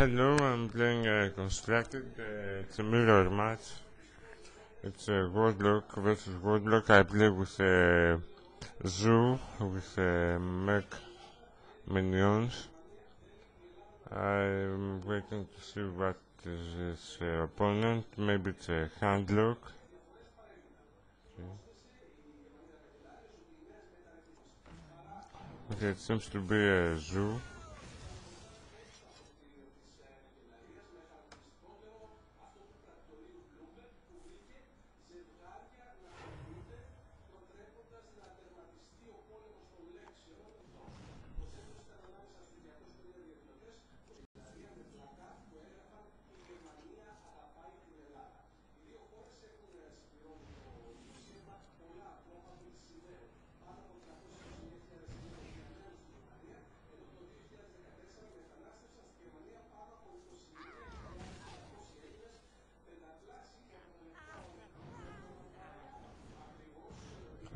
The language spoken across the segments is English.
Hello, I'm playing uh, Constructed. Uh, it's a mirror match. It's a Warlock versus Warlock. I play with uh, Zoo, with uh, mech minions. I'm waiting to see what is his uh, opponent. Maybe it's a handlock. Okay, it seems to be a Zoo.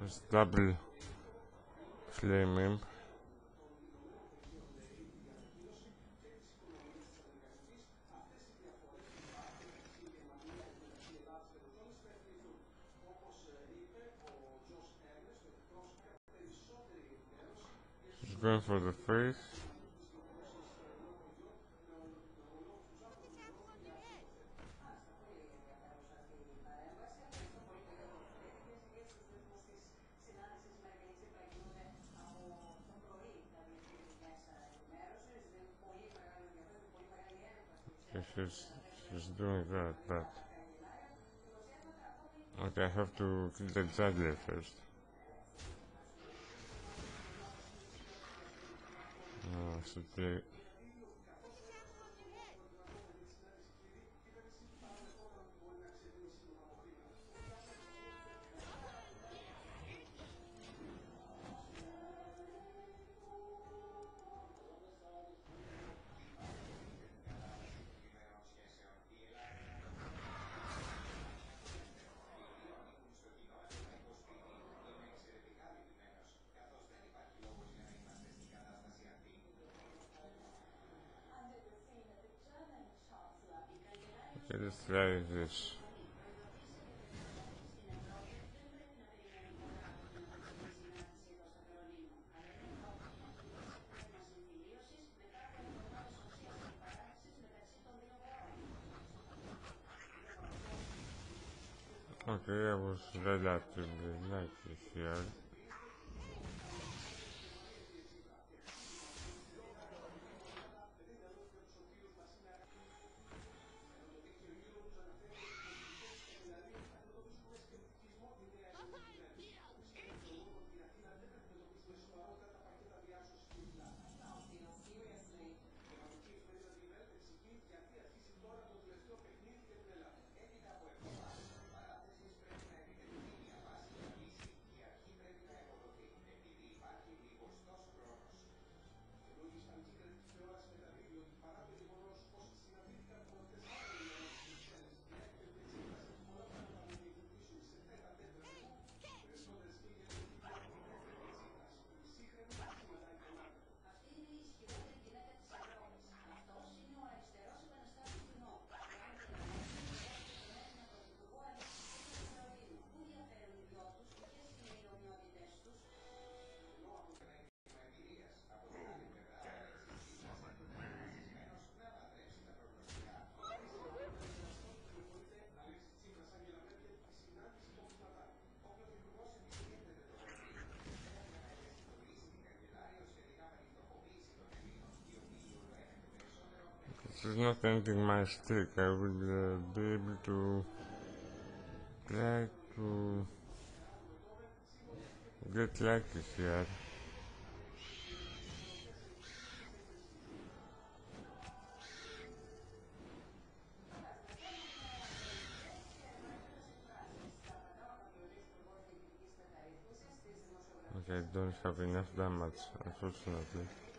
Let's double flame him. Going for the face. She's, she's doing that, but... Okay, I have to kill the juggler first. Oh, I should play... let's try this. Okay, I was relatively lucky here. This is not ending my streak. I will uh, be able to try to get lucky here. Okay, I don't have enough damage, unfortunately.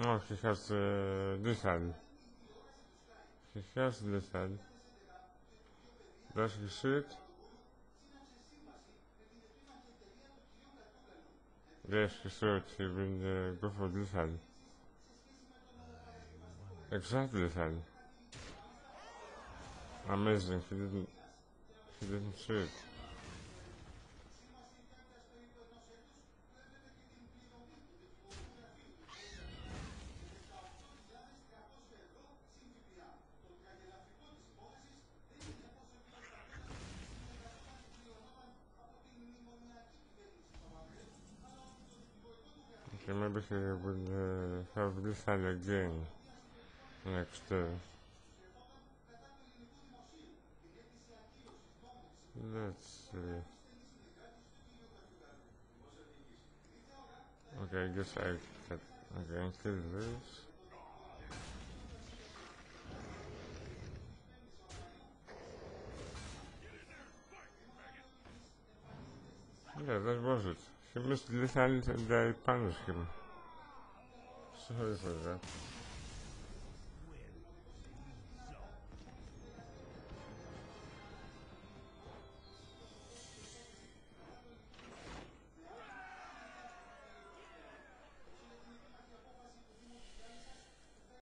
Oh, she has uh, hand. She has this hand. Does he shoot? Yes, he shoot. He will uh, go for lethal. Exactly lethal. Amazing. He didn't. He didn't shoot. Okay, maybe he will uh, have lethal again next uh, Let's see. Okay, I guess I can again kill this. Yeah, that was it. He missed lethal and I punished him. Sorry for that.